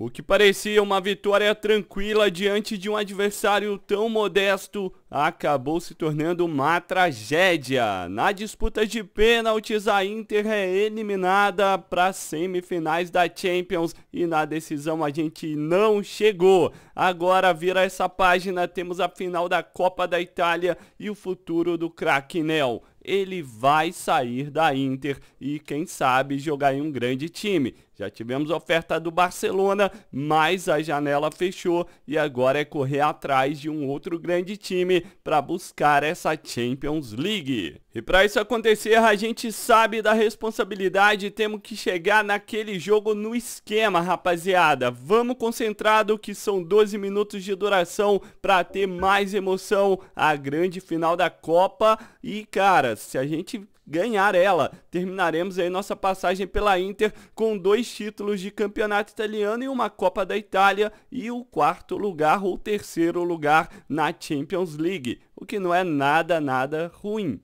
O que parecia uma vitória tranquila diante de um adversário tão modesto acabou se tornando uma tragédia. Na disputa de pênaltis, a Inter é eliminada para as semifinais da Champions e na decisão a gente não chegou. Agora vira essa página, temos a final da Copa da Itália e o futuro do craque Nel ele vai sair da Inter e quem sabe jogar em um grande time. Já tivemos oferta do Barcelona, mas a janela fechou e agora é correr atrás de um outro grande time para buscar essa Champions League. E para isso acontecer, a gente sabe da responsabilidade, temos que chegar naquele jogo no esquema, rapaziada. Vamos concentrado que são 12 minutos de duração para ter mais emoção a grande final da Copa e cara, se a gente ganhar ela. Terminaremos aí nossa passagem pela Inter com dois títulos de campeonato italiano e uma Copa da Itália e o quarto lugar ou terceiro lugar na Champions League, o que não é nada, nada ruim.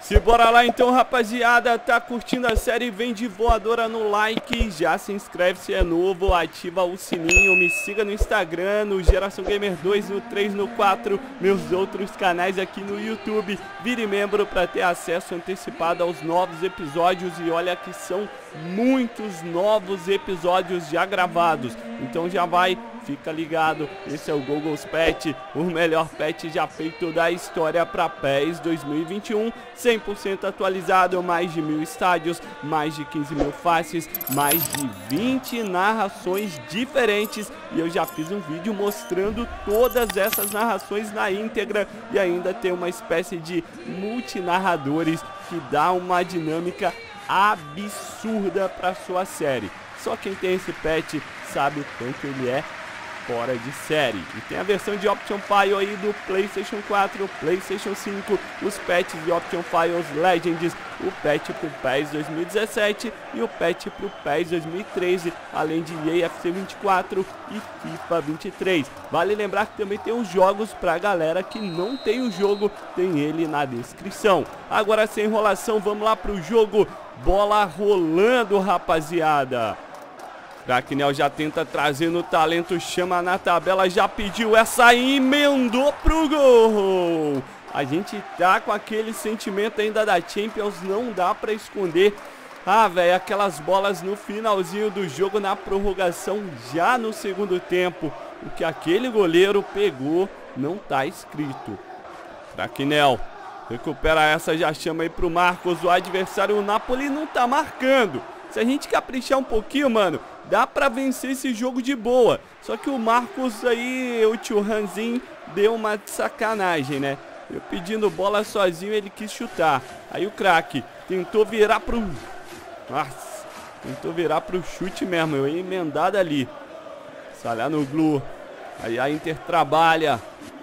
Se bora lá então, rapaziada, tá curtindo a série, vem de voadora no like, já se inscreve se é novo, ativa o sininho, me siga no Instagram, no Geração Gamer 2, no 3, no 4, meus outros canais aqui no YouTube, vire membro para ter acesso antecipado aos novos episódios e olha que são muitos novos episódios já gravados, então já vai Fica ligado, esse é o Google's Pet, o melhor pet já feito da história para PES 2021, 100% atualizado, mais de mil estádios, mais de 15 mil faces, mais de 20 narrações diferentes. E eu já fiz um vídeo mostrando todas essas narrações na íntegra. E ainda tem uma espécie de multinarradores que dá uma dinâmica absurda para sua série. Só quem tem esse pet sabe o quanto ele é fora de série. E tem a versão de Option File aí do PlayStation 4, PlayStation 5, os patches de Option Files Legends, o patch pro PES 2017 e o patch pro PES 2013, além de EFC 24 e FIFA 23. Vale lembrar que também tem os jogos pra galera que não tem o jogo, tem ele na descrição. Agora sem enrolação, vamos lá pro jogo. Bola rolando, rapaziada. Cracknell já tenta trazer no talento, chama na tabela, já pediu essa aí, emendou pro gol. A gente tá com aquele sentimento ainda da Champions, não dá para esconder. Ah, velho, aquelas bolas no finalzinho do jogo, na prorrogação, já no segundo tempo. O que aquele goleiro pegou não tá escrito. Cracknell recupera essa, já chama aí pro Marcos. O adversário, o Napoli, não tá marcando. Se a gente caprichar um pouquinho, mano, dá pra vencer esse jogo de boa. Só que o Marcos aí, o tio Ranzin, deu uma sacanagem, né? Eu pedindo bola sozinho, ele quis chutar. Aí o craque tentou virar pro... Nossa, tentou virar pro chute mesmo. Eu ia emendado ali. Salhar no Glu. Aí a Inter trabalha.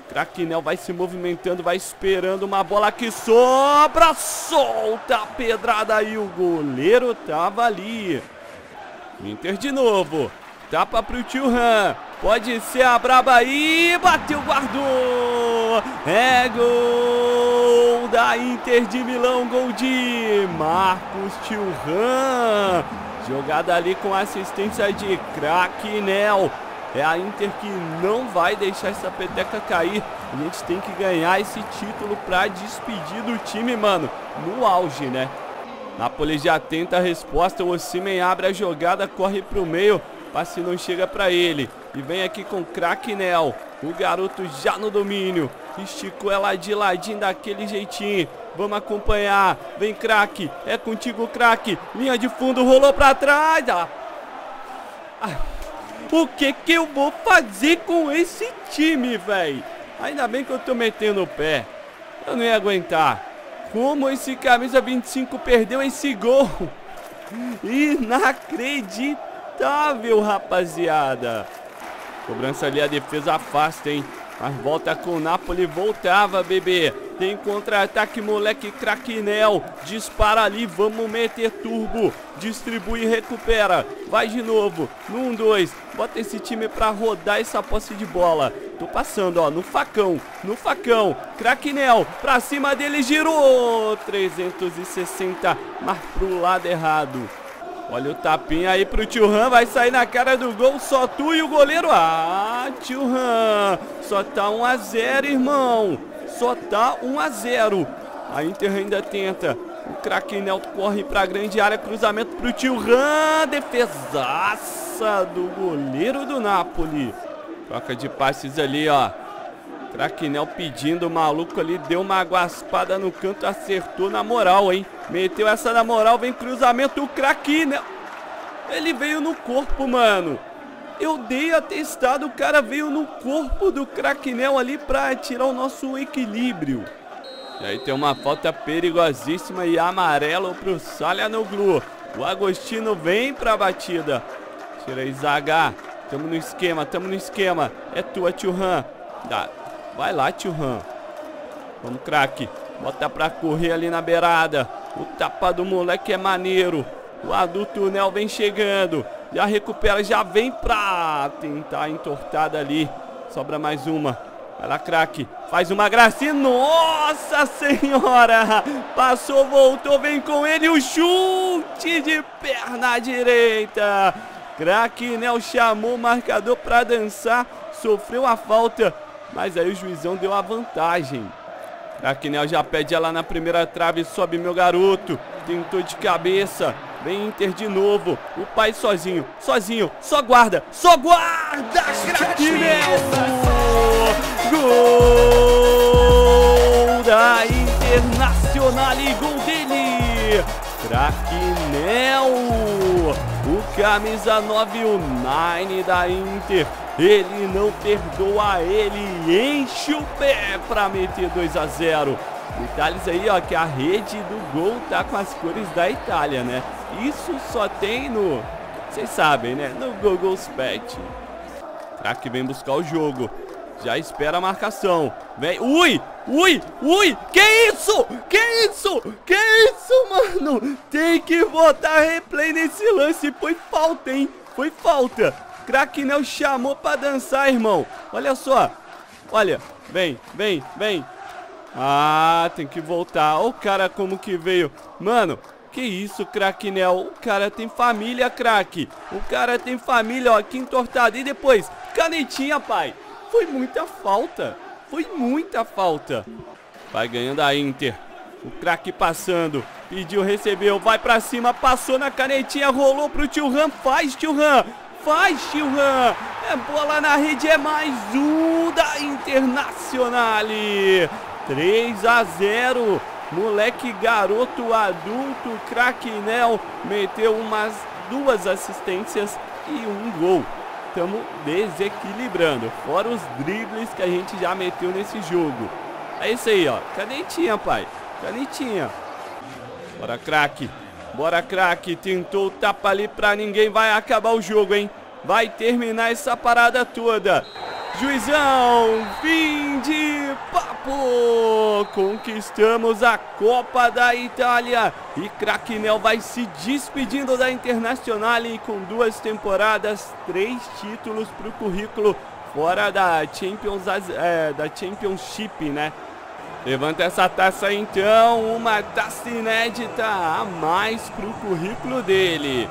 Craquinel vai se movimentando, vai esperando uma bola que sobra, solta a pedrada e o goleiro tava ali. Inter de novo, tapa pro tio Han, pode ser a braba aí, bateu, guardou, é gol da Inter de Milão, gol de Marcos Tio Han, jogada ali com assistência de Craquinel. É a Inter que não vai deixar essa peteca cair. A gente tem que ganhar esse título para despedir do time, mano. No auge, né? Napoli já tenta a resposta. O Osimen abre a jogada, corre pro meio. Passe não chega para ele. E vem aqui com Cracknell. O garoto já no domínio. Esticou ela de ladinho daquele jeitinho. Vamos acompanhar. Vem, craque. É contigo, craque. Linha de fundo, rolou para trás. Ah. O que que eu vou fazer com esse time, velho? Ainda bem que eu tô metendo o pé. Eu não ia aguentar. Como esse camisa 25 perdeu esse gol? Inacreditável, rapaziada. Cobrança ali, a defesa afasta, hein? Mas volta com o Napoli, voltava, bebê. Tem contra-ataque, moleque Craquinel. Dispara ali, vamos meter turbo. Distribui recupera. Vai de novo. No 1, 2. Bota esse time pra rodar essa posse de bola. Tô passando, ó, no facão. No facão. Craquinel, pra cima dele, girou. 360, mas pro lado errado. Olha o tapinha aí pro Tio vai sair na cara do gol, só tu e o goleiro. Ah, Tio só tá 1 a 0, irmão. Só tá 1 a 0. A Inter ainda tenta. O craque Nelto corre pra grande área, cruzamento pro Tio defesaça do goleiro do Napoli. Troca de passes ali, ó. Craquinel pedindo, o maluco ali deu uma guaspada no canto, acertou na moral, hein? Meteu essa na moral, vem cruzamento, o Craquinel. Ele veio no corpo, mano. Eu dei atestado, o cara veio no corpo do Craquinel ali pra tirar o nosso equilíbrio. E aí tem uma falta perigosíssima e amarelo pro Salhanoglu. O Agostino vem pra batida. Tira aí, Zaga. Tamo no esquema, tamo no esquema. É tua, Tchurran. Dá. Vai lá, tio Han. Vamos, craque. Bota pra correr ali na beirada. O tapa do moleque é maneiro. O adulto Nel vem chegando. Já recupera, já vem pra tentar entortada ali. Sobra mais uma. Vai lá, craque. Faz uma gracinha. Nossa senhora! Passou, voltou, vem com ele. O chute de perna direita. Craque Nel chamou o marcador pra dançar. Sofreu a falta. Mas aí o juizão deu a vantagem. Craquinel já pede ela na primeira trave, sobe meu garoto. Tentou de cabeça. Vem Inter de novo. O pai sozinho, sozinho, só guarda, só guarda! Craquinel! Gol da Internacional e gol dele! Craquinel! O camisa 9, o 9 da Inter ele não perdoa ele, enche o pé para meter 2 a 0. Detalhes aí, ó, que a rede do gol tá com as cores da Itália, né? Isso só tem no, vocês sabem, né? No Google Pet. Craque vem buscar o jogo. Já espera a marcação. Vem. Ui! Ui! Ui! Que isso? Que isso? Que isso, mano? Tem que botar replay nesse lance. Foi falta, hein? Foi falta. Craquinel chamou pra dançar, irmão. Olha só. Olha. Vem, vem, vem. Ah, tem que voltar. Olha o cara como que veio. Mano, que isso, Craquinel? O cara tem família, craque. O cara tem família, ó, aqui entortado. E depois, canetinha, pai. Foi muita falta. Foi muita falta. Vai ganhando a Inter. O craque passando. Pediu, recebeu. Vai pra cima. Passou na canetinha. Rolou pro tio Ram. Faz, tio Ram faz, Chilhan. É bola na rede, é mais um da Internacional. 3 a 0. Moleque garoto adulto, Craquinel meteu umas duas assistências e um gol. Estamos desequilibrando, fora os dribles que a gente já meteu nesse jogo. É isso aí, ó. Canetinha, pai. Canetinha. Bora, craque. Bora, craque. Tentou tapa ali pra ninguém. Vai acabar o jogo, hein? Vai terminar essa parada toda. Juizão, fim de papo! Conquistamos a Copa da Itália e Craquinel vai se despedindo da Internacional com duas temporadas, três títulos para o currículo fora da Champions, é, da Championship, né? Levanta essa taça então, uma taça inédita a mais pro currículo dele.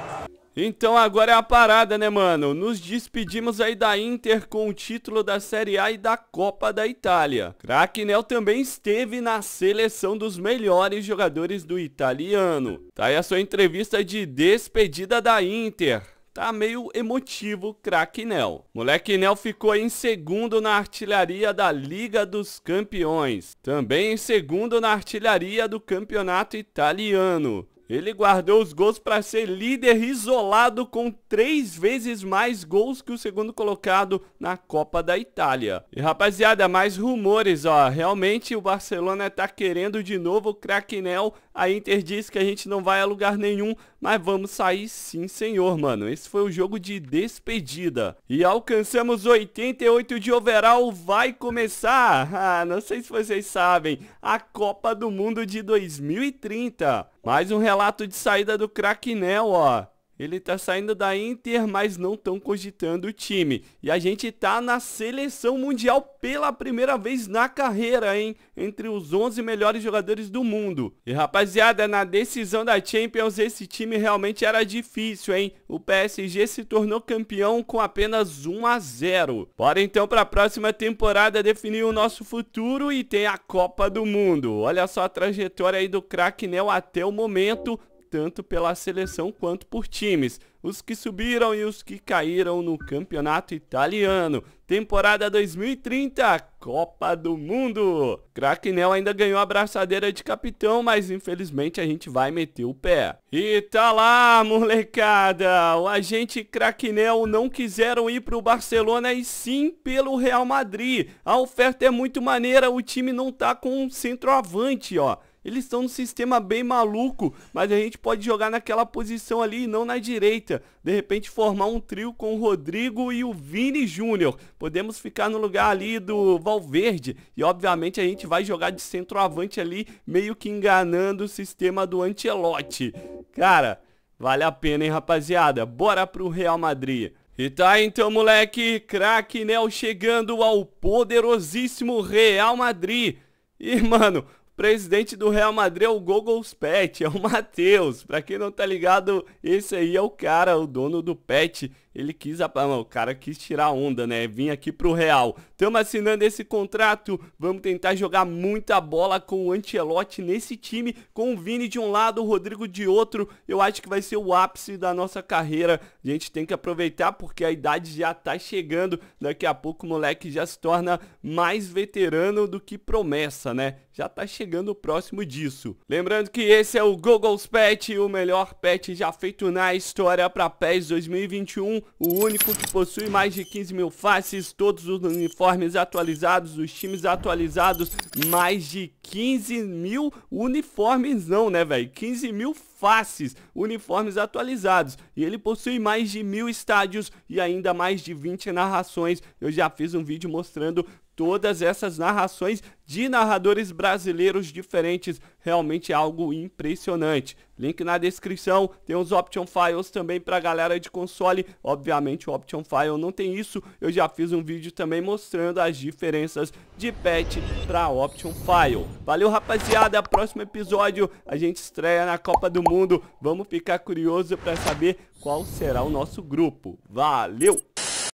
Então agora é a parada, né, mano? Nos despedimos aí da Inter com o título da Série A e da Copa da Itália. Cracknell também esteve na seleção dos melhores jogadores do italiano. Tá aí a sua entrevista de despedida da Inter tá meio emotivo craque Nel. Moleque Nel ficou em segundo na artilharia da Liga dos Campeões. Também em segundo na artilharia do Campeonato Italiano. Ele guardou os gols para ser líder isolado com três vezes mais gols que o segundo colocado na Copa da Itália. E rapaziada, mais rumores, ó. Realmente o Barcelona tá querendo de novo o Craquinel. A Inter diz que a gente não vai a lugar nenhum, mas vamos sair sim, senhor, mano. Esse foi o jogo de despedida. E alcançamos 88 de overall. Vai começar, ah, não sei se vocês sabem, a Copa do Mundo de 2030. Mais um relato de saída do Craquinel, ó. Ele tá saindo da Inter, mas não tão cogitando o time. E a gente tá na seleção mundial pela primeira vez na carreira, hein? Entre os 11 melhores jogadores do mundo. E rapaziada, na decisão da Champions, esse time realmente era difícil, hein? O PSG se tornou campeão com apenas 1 a 0. Bora então para a próxima temporada definir o nosso futuro e tem a Copa do Mundo. Olha só a trajetória aí do craque Nel até o momento tanto pela seleção quanto por times, os que subiram e os que caíram no campeonato italiano. Temporada 2030, Copa do Mundo. Cracknell ainda ganhou a braçadeira de capitão, mas infelizmente a gente vai meter o pé. E tá lá, molecada! O agente Cracknell não quiseram ir pro Barcelona e sim pelo Real Madrid. A oferta é muito maneira, o time não tá com um centroavante, ó. Eles estão num sistema bem maluco, mas a gente pode jogar naquela posição ali e não na direita. De repente formar um trio com o Rodrigo e o Vini Júnior. Podemos ficar no lugar ali do Valverde. E obviamente a gente vai jogar de centroavante ali, meio que enganando o sistema do Ancelotti. Cara, vale a pena, hein, rapaziada? Bora pro Real Madrid. E tá então, moleque, craque Nel chegando ao poderosíssimo Real Madrid. E, mano, presidente do Real Madrid é o Google's Pet, é o Matheus. Pra quem não tá ligado, esse aí é o cara, o dono do pet ele quis, o cara quis tirar onda, né? Vim aqui pro Real. Estamos assinando esse contrato, vamos tentar jogar muita bola com o Ancelotti nesse time, com o Vini de um lado, o Rodrigo de outro. Eu acho que vai ser o ápice da nossa carreira. A gente tem que aproveitar porque a idade já tá chegando. Daqui a pouco o moleque já se torna mais veterano do que promessa, né? Já tá chegando próximo disso. Lembrando que esse é o Google's Pet, o melhor pet já feito na história para PES 2021 o único que possui mais de 15 mil faces, todos os uniformes atualizados, os times atualizados, mais de 15 mil uniformes não, né, velho? 15 mil faces, uniformes atualizados. E ele possui mais de mil estádios e ainda mais de 20 narrações. Eu já fiz um vídeo mostrando todas essas narrações de narradores brasileiros diferentes, realmente é algo impressionante. Link na descrição, tem os Option Files também para galera de console, obviamente o Option File não tem isso, eu já fiz um vídeo também mostrando as diferenças de patch para Option File. Valeu rapaziada, próximo episódio a gente estreia na Copa do Mundo, vamos ficar curioso para saber qual será o nosso grupo. Valeu!